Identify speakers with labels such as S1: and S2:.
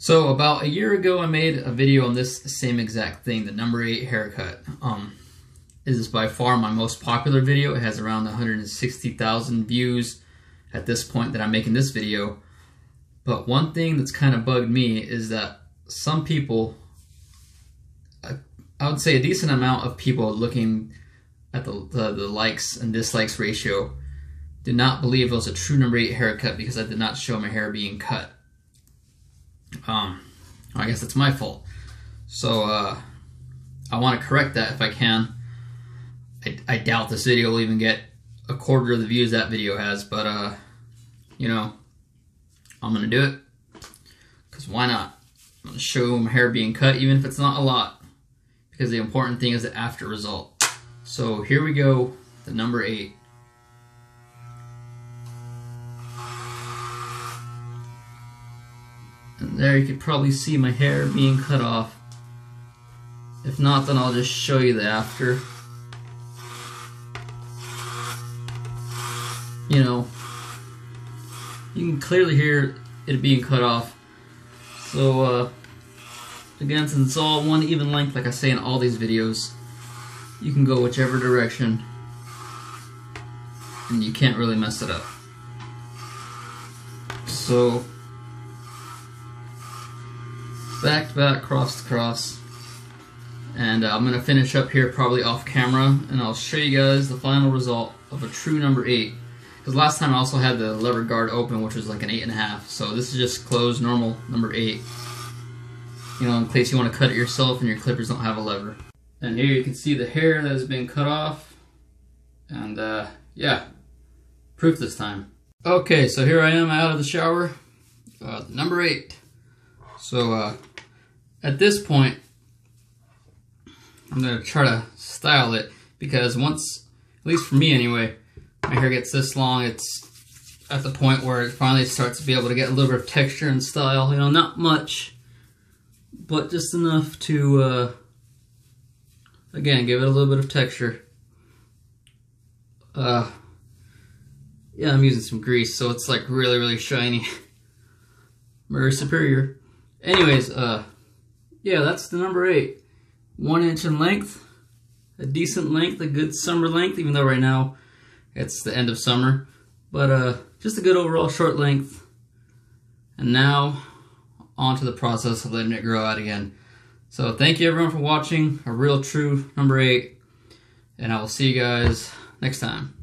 S1: So about a year ago, I made a video on this same exact thing, the number eight haircut. Um, this is by far my most popular video. It has around 160,000 views at this point that I'm making this video. But one thing that's kind of bugged me is that some people, I would say a decent amount of people looking at the, the, the likes and dislikes ratio did not believe it was a true number eight haircut because I did not show my hair being cut. Um, I guess it's my fault. So uh, I want to correct that if I can. I, I doubt this video will even get a quarter of the views that video has, but uh, you know, I'm gonna do it because why not? I'm gonna show my hair being cut, even if it's not a lot, because the important thing is the after result. So here we go, the number eight. And there you could probably see my hair being cut off. If not, then I'll just show you the after. You know, you can clearly hear it being cut off. So, uh, again, since it's all one even length, like I say in all these videos, you can go whichever direction, and you can't really mess it up. So, back to back, cross to cross. And uh, I'm going to finish up here probably off camera, and I'll show you guys the final result of a true number 8. Because last time I also had the lever guard open, which was like an 8.5. So this is just closed, normal number 8. You know, in case you want to cut it yourself and your clippers don't have a lever. And here you can see the hair that has been cut off. And uh, yeah, proof this time. Okay, so here I am out of the shower. Uh, number 8. So uh, at this point, I'm going to try to style it because once, at least for me anyway, my hair gets this long, it's at the point where it finally starts to be able to get a little bit of texture and style. You know, not much, but just enough to, uh, again, give it a little bit of texture. Uh, yeah, I'm using some grease, so it's like really, really shiny. Very superior. Anyways, uh, yeah, that's the number eight. One inch in length, a decent length, a good summer length, even though right now it's the end of summer. But uh, just a good overall short length. And now, on to the process of letting it grow out again. So thank you everyone for watching, a real true number eight. And I will see you guys next time.